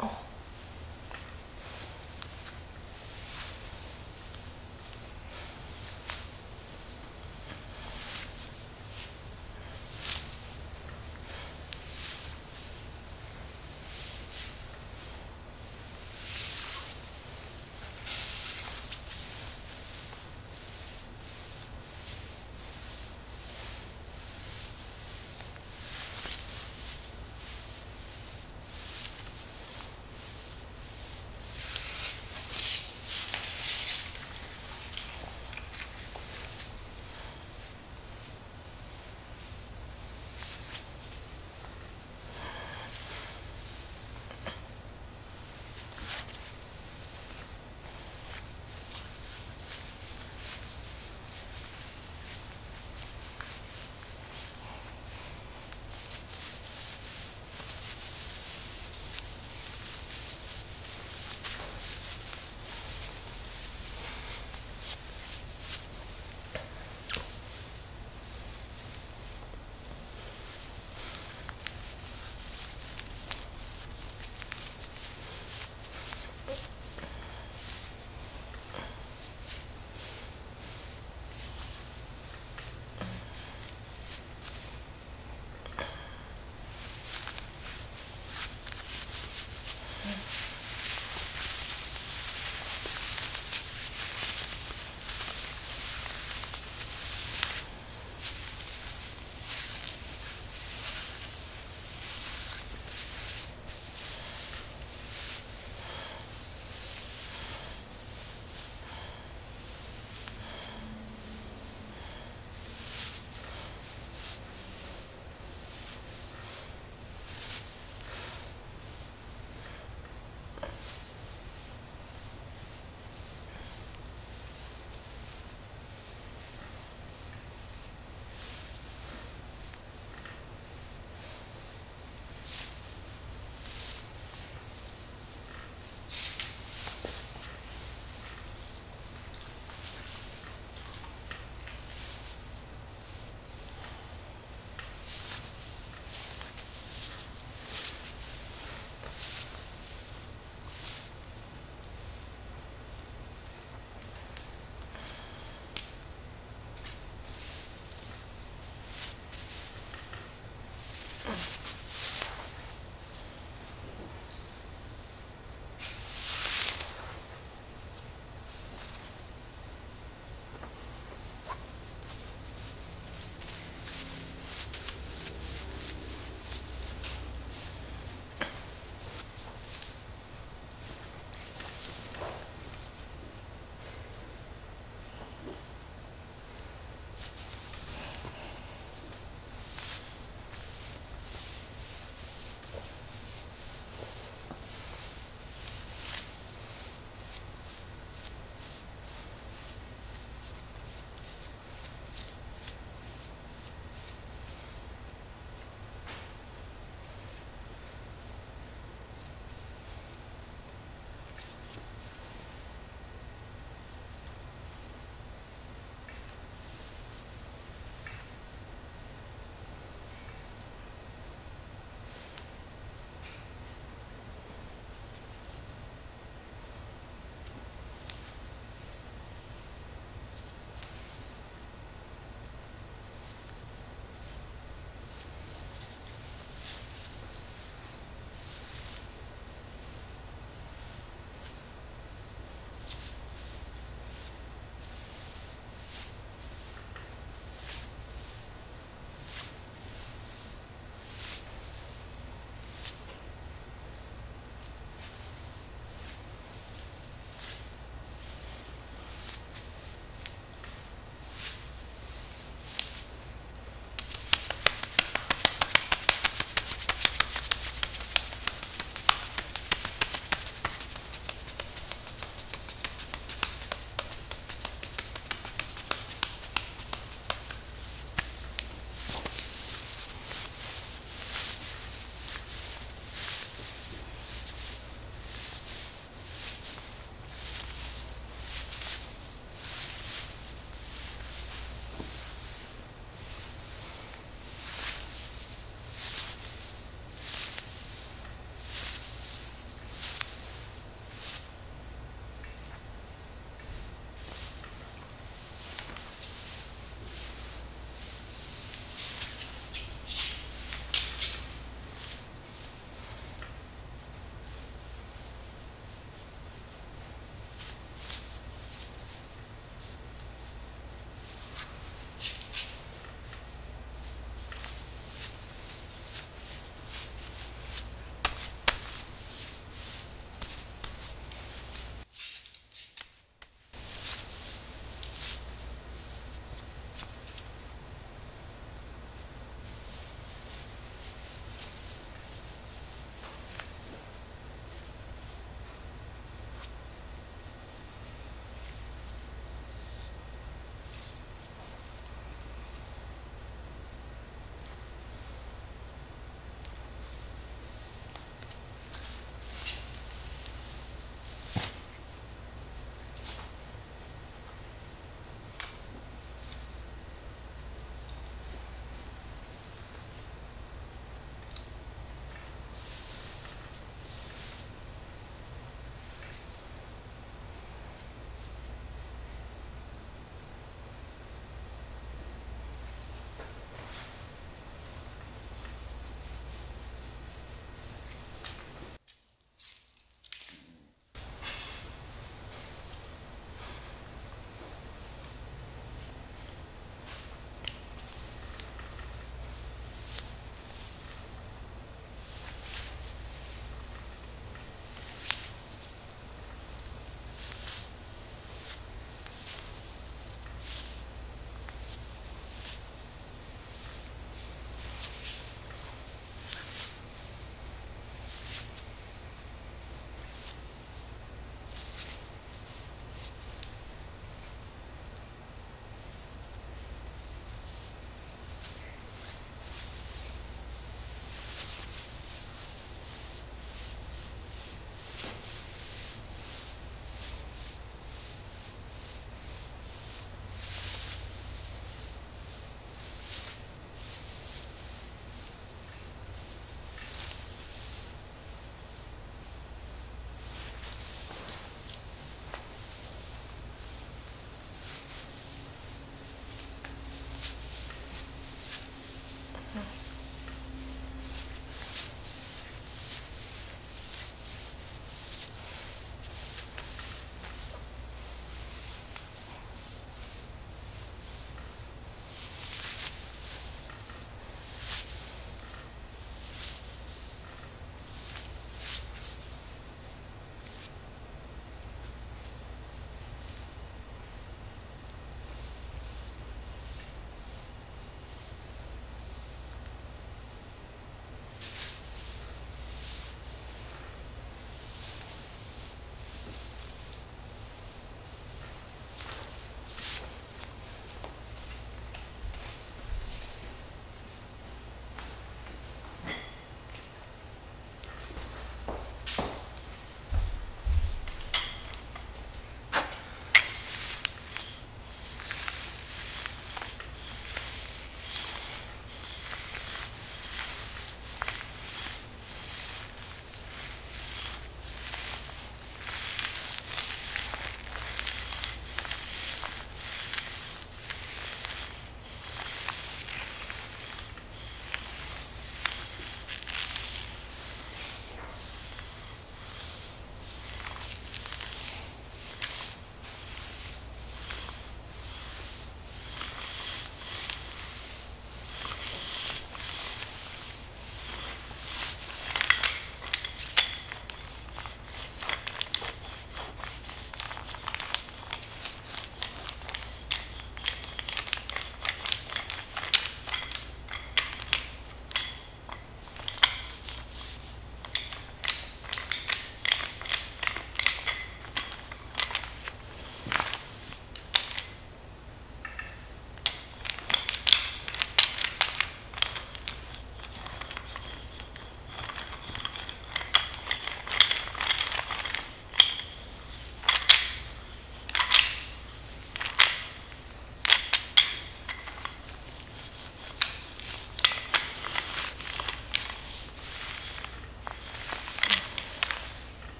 Oh.